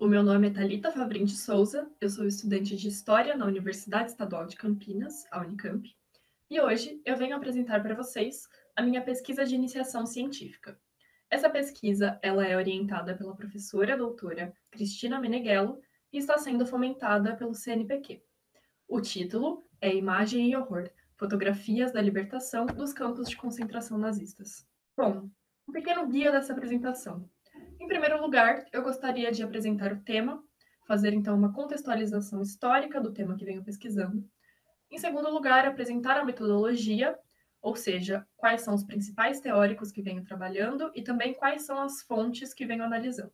O meu nome é Thalita Favrin de Souza, eu sou estudante de História na Universidade Estadual de Campinas, a Unicamp, e hoje eu venho apresentar para vocês a minha pesquisa de iniciação científica. Essa pesquisa ela é orientada pela professora doutora Cristina Meneghello e está sendo fomentada pelo CNPq. O título é Imagem e Horror, Fotografias da Libertação dos Campos de Concentração Nazistas. Bom, um pequeno guia dessa apresentação. Em primeiro lugar, eu gostaria de apresentar o tema, fazer então uma contextualização histórica do tema que venho pesquisando. Em segundo lugar, apresentar a metodologia, ou seja, quais são os principais teóricos que venho trabalhando e também quais são as fontes que venho analisando.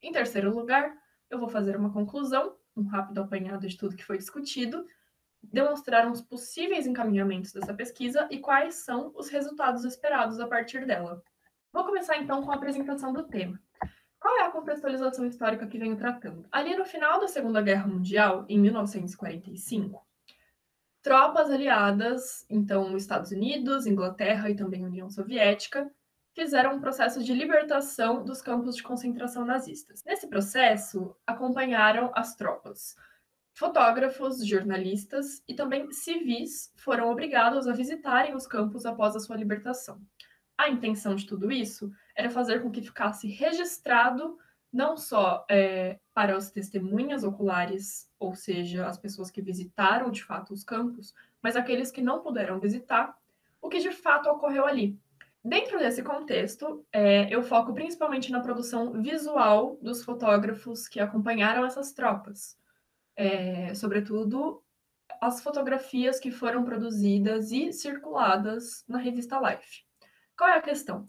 Em terceiro lugar, eu vou fazer uma conclusão, um rápido apanhado de tudo que foi discutido, demonstrar os possíveis encaminhamentos dessa pesquisa e quais são os resultados esperados a partir dela. Vou começar então com a apresentação do tema. Qual é a contextualização histórica que venho tratando? Ali no final da Segunda Guerra Mundial, em 1945, tropas aliadas, então Estados Unidos, Inglaterra e também União Soviética, fizeram um processo de libertação dos campos de concentração nazistas. Nesse processo, acompanharam as tropas. Fotógrafos, jornalistas e também civis foram obrigados a visitarem os campos após a sua libertação. A intenção de tudo isso era fazer com que ficasse registrado não só é, para as testemunhas oculares, ou seja, as pessoas que visitaram de fato os campos, mas aqueles que não puderam visitar, o que de fato ocorreu ali. Dentro desse contexto, é, eu foco principalmente na produção visual dos fotógrafos que acompanharam essas tropas, é, sobretudo as fotografias que foram produzidas e circuladas na revista Life. Qual é a questão?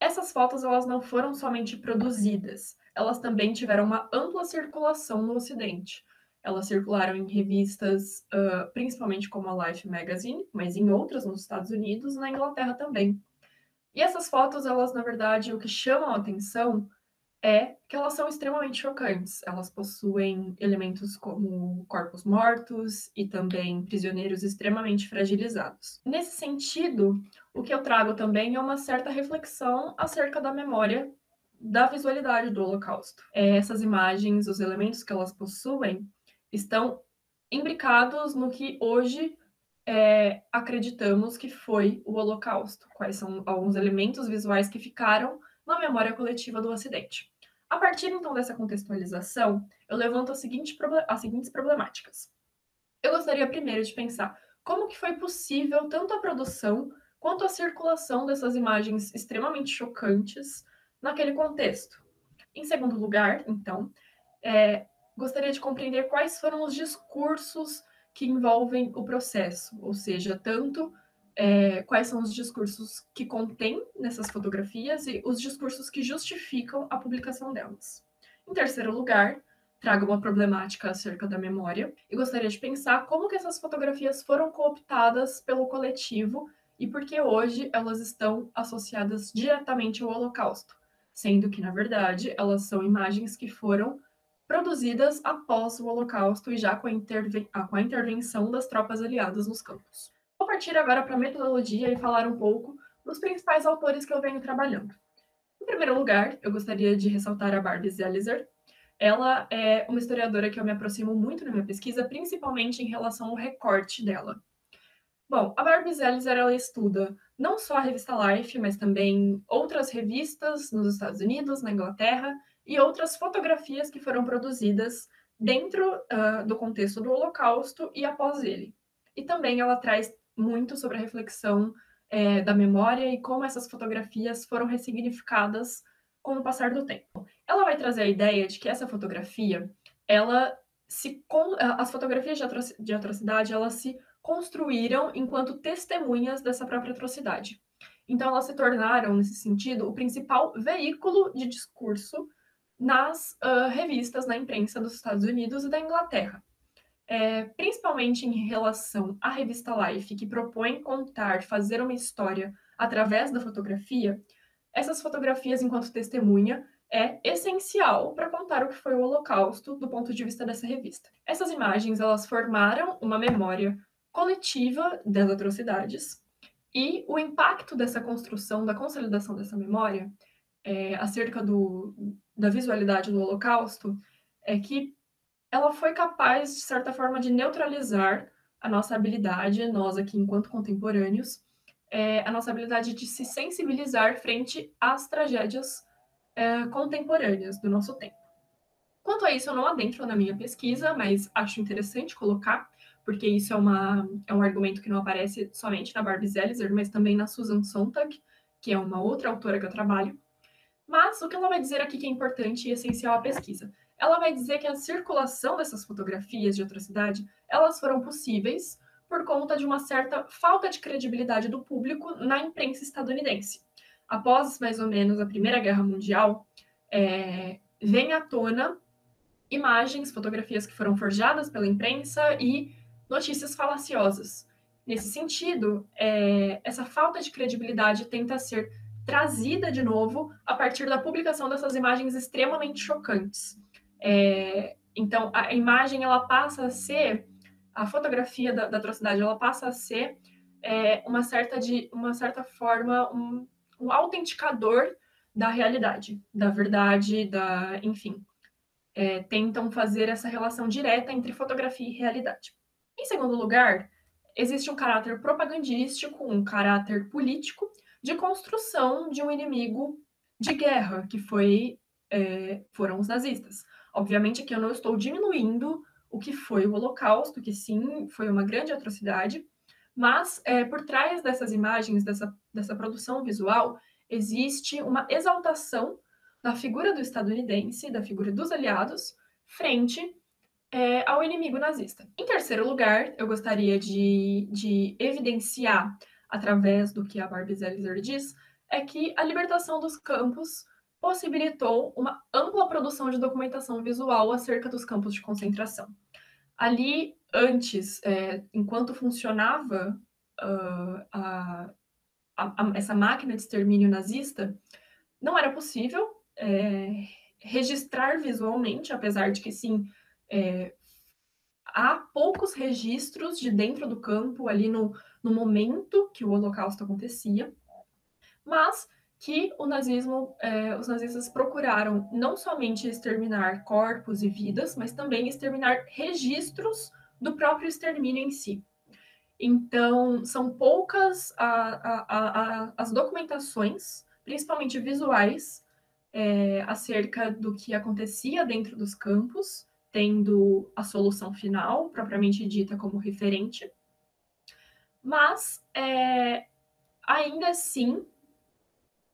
Essas fotos elas não foram somente produzidas, elas também tiveram uma ampla circulação no Ocidente. Elas circularam em revistas, uh, principalmente como a Life Magazine, mas em outras nos Estados Unidos e na Inglaterra também. E essas fotos, elas, na verdade, o que chamam a atenção é que elas são extremamente chocantes. Elas possuem elementos como corpos mortos e também prisioneiros extremamente fragilizados. Nesse sentido, o que eu trago também é uma certa reflexão acerca da memória da visualidade do Holocausto. É, essas imagens, os elementos que elas possuem, estão imbricados no que hoje é, acreditamos que foi o Holocausto. Quais são alguns elementos visuais que ficaram na memória coletiva do Ocidente. A partir então dessa contextualização, eu levanto seguinte, as seguintes problemáticas. Eu gostaria primeiro de pensar como que foi possível tanto a produção quanto a circulação dessas imagens extremamente chocantes naquele contexto. Em segundo lugar, então, é, gostaria de compreender quais foram os discursos que envolvem o processo, ou seja, tanto é, quais são os discursos que contém nessas fotografias e os discursos que justificam a publicação delas. Em terceiro lugar, trago uma problemática acerca da memória e gostaria de pensar como que essas fotografias foram cooptadas pelo coletivo e por que hoje elas estão associadas diretamente ao Holocausto, sendo que, na verdade, elas são imagens que foram produzidas após o Holocausto e já com a, com a intervenção das tropas aliadas nos campos. Partir agora para a metodologia e falar um pouco dos principais autores que eu venho trabalhando. Em primeiro lugar, eu gostaria de ressaltar a Barbie Zellizer. Ela é uma historiadora que eu me aproximo muito na minha pesquisa, principalmente em relação ao recorte dela. Bom, a Barbie Zellizer ela estuda não só a revista Life, mas também outras revistas nos Estados Unidos, na Inglaterra, e outras fotografias que foram produzidas dentro uh, do contexto do Holocausto e após ele. E também ela traz muito sobre a reflexão é, da memória e como essas fotografias foram ressignificadas com o passar do tempo. Ela vai trazer a ideia de que essa fotografia, ela se as fotografias de atrocidade, elas se construíram enquanto testemunhas dessa própria atrocidade. Então, elas se tornaram, nesse sentido, o principal veículo de discurso nas uh, revistas, na imprensa dos Estados Unidos e da Inglaterra é, principalmente em relação à revista Life, que propõe contar, fazer uma história através da fotografia, essas fotografias enquanto testemunha é essencial para contar o que foi o Holocausto do ponto de vista dessa revista. Essas imagens elas formaram uma memória coletiva das atrocidades e o impacto dessa construção, da consolidação dessa memória é, acerca do, da visualidade do Holocausto é que ela foi capaz, de certa forma, de neutralizar a nossa habilidade, nós aqui enquanto contemporâneos, é, a nossa habilidade de se sensibilizar frente às tragédias é, contemporâneas do nosso tempo. Quanto a isso, eu não adentro na minha pesquisa, mas acho interessante colocar, porque isso é, uma, é um argumento que não aparece somente na Barbie Zelizer, mas também na Susan Sontag, que é uma outra autora que eu trabalho. Mas o que ela vai dizer aqui que é importante e essencial à pesquisa? Ela vai dizer que a circulação dessas fotografias de atrocidade, elas foram possíveis por conta de uma certa falta de credibilidade do público na imprensa estadunidense. Após mais ou menos a Primeira Guerra Mundial, é, vem à tona imagens, fotografias que foram forjadas pela imprensa e notícias falaciosas. Nesse sentido, é, essa falta de credibilidade tenta ser trazida de novo a partir da publicação dessas imagens extremamente chocantes. É, então, a imagem ela passa a ser a fotografia da, da atrocidade, ela passa a ser é, uma certa de uma certa forma um, um autenticador da realidade, da verdade, da enfim é, tentam fazer essa relação direta entre fotografia e realidade. Em segundo lugar, existe um caráter propagandístico, um caráter político de construção de um inimigo de guerra, que foi, é, foram os nazistas. Obviamente que eu não estou diminuindo o que foi o Holocausto, que sim, foi uma grande atrocidade, mas é, por trás dessas imagens, dessa, dessa produção visual, existe uma exaltação da figura do estadunidense, da figura dos aliados, frente é, ao inimigo nazista. Em terceiro lugar, eu gostaria de, de evidenciar, através do que a Barbie Zelizer diz, é que a libertação dos campos possibilitou uma ampla produção de documentação visual acerca dos campos de concentração. Ali, antes, é, enquanto funcionava uh, a, a, a, essa máquina de extermínio nazista, não era possível é, registrar visualmente, apesar de que sim, é, há poucos registros de dentro do campo, ali no, no momento que o Holocausto acontecia, mas que o nazismo, é, os nazistas procuraram não somente exterminar corpos e vidas, mas também exterminar registros do próprio extermínio em si. Então, são poucas a, a, a, as documentações, principalmente visuais, é, acerca do que acontecia dentro dos campos, tendo a solução final, propriamente dita, como referente. Mas, é, ainda assim,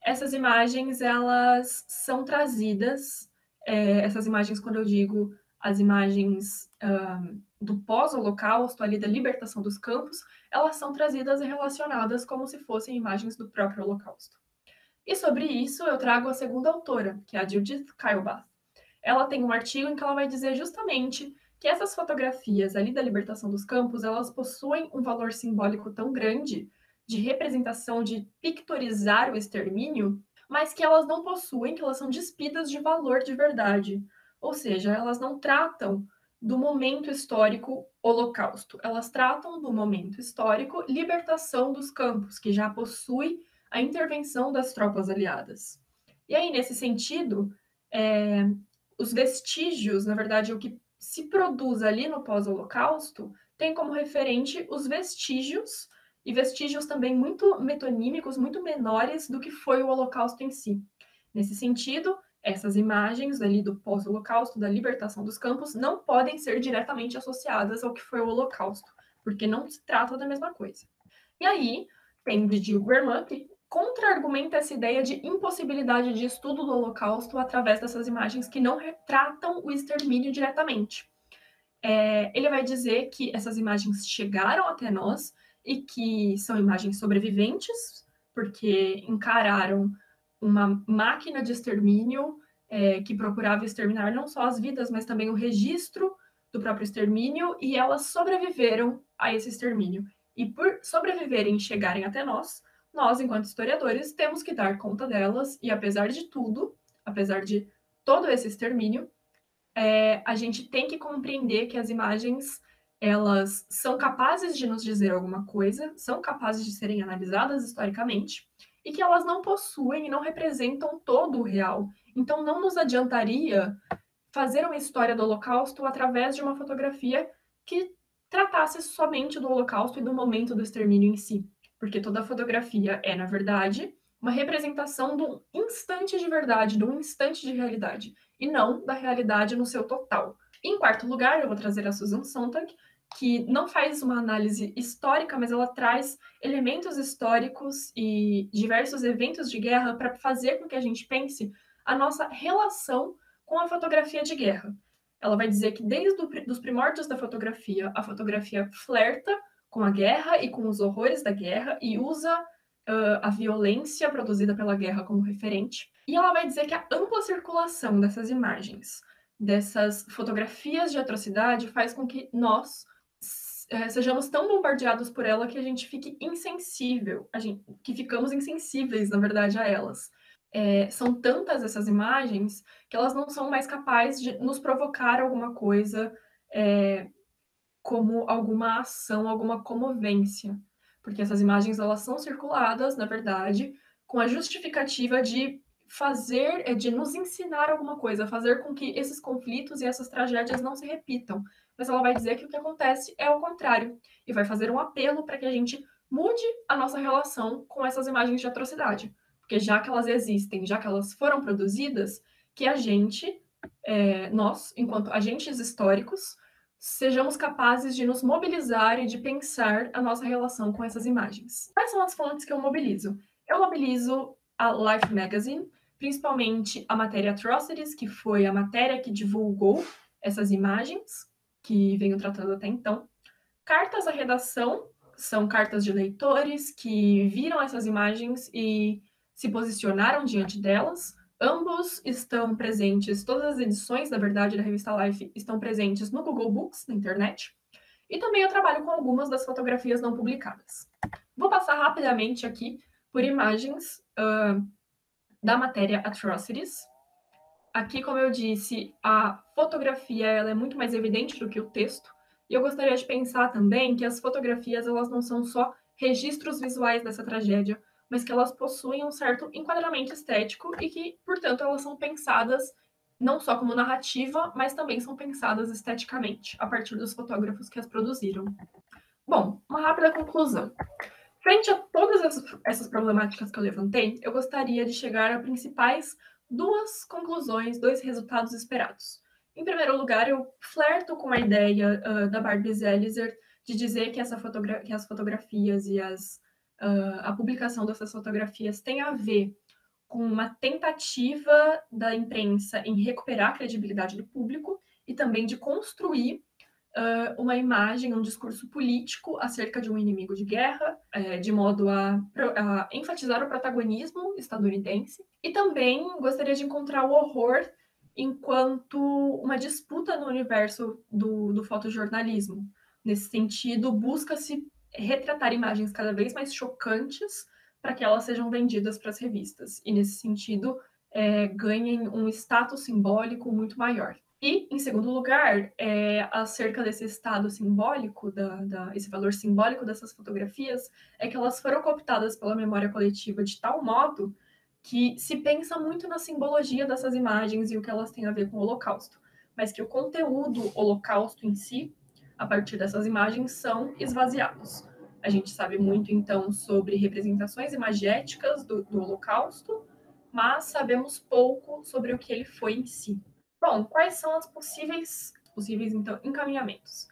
essas imagens, elas são trazidas, é, essas imagens, quando eu digo as imagens um, do pós-holocausto, ali da libertação dos campos, elas são trazidas e relacionadas como se fossem imagens do próprio holocausto. E sobre isso eu trago a segunda autora, que é a Judith Keilbach. Ela tem um artigo em que ela vai dizer justamente que essas fotografias ali da libertação dos campos, elas possuem um valor simbólico tão grande de representação, de pictorizar o extermínio, mas que elas não possuem, que elas são despidas de valor de verdade. Ou seja, elas não tratam do momento histórico holocausto, elas tratam do momento histórico libertação dos campos, que já possui a intervenção das tropas aliadas. E aí, nesse sentido, é, os vestígios, na verdade, o que se produz ali no pós-holocausto, tem como referente os vestígios, e vestígios também muito metonímicos, muito menores do que foi o holocausto em si. Nesse sentido, essas imagens ali do pós-holocausto, da libertação dos campos, não podem ser diretamente associadas ao que foi o holocausto, porque não se trata da mesma coisa. E aí, tem Gil Berman, que contra-argumenta essa ideia de impossibilidade de estudo do Holocausto através dessas imagens que não retratam o extermínio diretamente. É, ele vai dizer que essas imagens chegaram até nós e que são imagens sobreviventes, porque encararam uma máquina de extermínio é, que procurava exterminar não só as vidas, mas também o registro do próprio extermínio, e elas sobreviveram a esse extermínio. E por sobreviverem e chegarem até nós, nós, enquanto historiadores, temos que dar conta delas, e apesar de tudo, apesar de todo esse extermínio, é, a gente tem que compreender que as imagens elas são capazes de nos dizer alguma coisa, são capazes de serem analisadas historicamente, e que elas não possuem e não representam todo o real. Então, não nos adiantaria fazer uma história do Holocausto através de uma fotografia que tratasse somente do Holocausto e do momento do extermínio em si, porque toda fotografia é, na verdade, uma representação do instante de verdade, do instante de realidade, e não da realidade no seu total. Em quarto lugar, eu vou trazer a Susan Sontag, que não faz uma análise histórica, mas ela traz elementos históricos e diversos eventos de guerra para fazer com que a gente pense a nossa relação com a fotografia de guerra. Ela vai dizer que desde os primórdios da fotografia, a fotografia flerta com a guerra e com os horrores da guerra e usa uh, a violência produzida pela guerra como referente. E ela vai dizer que a ampla circulação dessas imagens, dessas fotografias de atrocidade, faz com que nós é, sejamos tão bombardeados por ela que a gente fique insensível, a gente, que ficamos insensíveis, na verdade, a elas. É, são tantas essas imagens que elas não são mais capazes de nos provocar alguma coisa é, como alguma ação, alguma comovência porque essas imagens elas são circuladas, na verdade, com a justificativa de fazer, é, de nos ensinar alguma coisa, fazer com que esses conflitos e essas tragédias não se repitam. Mas ela vai dizer que o que acontece é o contrário e vai fazer um apelo para que a gente mude a nossa relação com essas imagens de atrocidade, porque já que elas existem, já que elas foram produzidas, que a gente, é, nós, enquanto agentes históricos, sejamos capazes de nos mobilizar e de pensar a nossa relação com essas imagens. Quais são as fontes que eu mobilizo? Eu mobilizo a Life Magazine, principalmente a matéria Atrocities, que foi a matéria que divulgou essas imagens que venho tratando até então. Cartas à redação são cartas de leitores que viram essas imagens e se posicionaram diante delas. Ambos estão presentes, todas as edições, na verdade, da revista Life estão presentes no Google Books, na internet. E também eu trabalho com algumas das fotografias não publicadas. Vou passar rapidamente aqui por imagens uh, da matéria Atrocities. Aqui, como eu disse, a fotografia ela é muito mais evidente do que o texto. E eu gostaria de pensar também que as fotografias elas não são só registros visuais dessa tragédia, mas que elas possuem um certo enquadramento estético e que, portanto, elas são pensadas não só como narrativa, mas também são pensadas esteticamente, a partir dos fotógrafos que as produziram. Bom, uma rápida conclusão. Frente a todas essas problemáticas que eu levantei, eu gostaria de chegar a principais duas conclusões, dois resultados esperados. Em primeiro lugar, eu flerto com a ideia uh, da Barbie Zelizer de dizer que, fotogra que as fotografias e as uh, a publicação dessas fotografias tem a ver com uma tentativa da imprensa em recuperar a credibilidade do público e também de construir uh, uma imagem, um discurso político acerca de um inimigo de guerra, uh, de modo a, a, enfatizar o protagonismo estadunidense. E também gostaria de encontrar o horror enquanto uma disputa no universo do, do fotojornalismo. Nesse sentido, busca-se retratar imagens cada vez mais chocantes para que elas sejam vendidas para as revistas. E, nesse sentido, é, ganhem um status simbólico muito maior. E, em segundo lugar, é, acerca desse estado simbólico, da, da, esse valor simbólico dessas fotografias, é que elas foram cooptadas pela memória coletiva de tal modo que se pensa muito na simbologia dessas imagens e o que elas têm a ver com o Holocausto, mas que o conteúdo Holocausto em si a partir dessas imagens são esvaziados. A gente sabe muito, então, sobre representações imagéticas do, do Holocausto, mas sabemos pouco sobre o que ele foi em si. Bom, quais são os possíveis, possíveis então, encaminhamentos?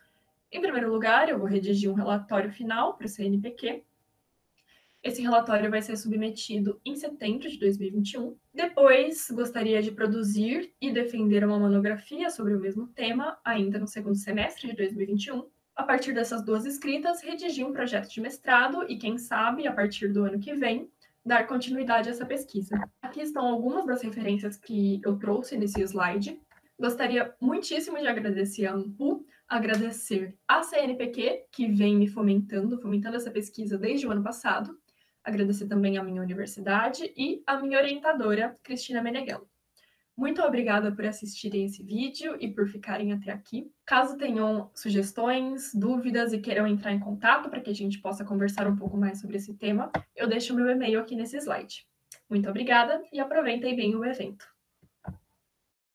Em primeiro lugar, eu vou redigir um relatório final para o CNPq, esse relatório vai ser submetido em setembro de 2021. Depois, gostaria de produzir e defender uma monografia sobre o mesmo tema, ainda no segundo semestre de 2021. A partir dessas duas escritas, redigir um projeto de mestrado e, quem sabe, a partir do ano que vem, dar continuidade a essa pesquisa. Aqui estão algumas das referências que eu trouxe nesse slide. Gostaria muitíssimo de agradecer a AMPU, agradecer a CNPq, que vem me fomentando, fomentando essa pesquisa desde o ano passado, Agradecer também à minha universidade e à minha orientadora, Cristina Meneghello. Muito obrigada por assistirem esse vídeo e por ficarem até aqui. Caso tenham sugestões, dúvidas e queiram entrar em contato para que a gente possa conversar um pouco mais sobre esse tema, eu deixo meu e-mail aqui nesse slide. Muito obrigada e aproveitem bem o evento.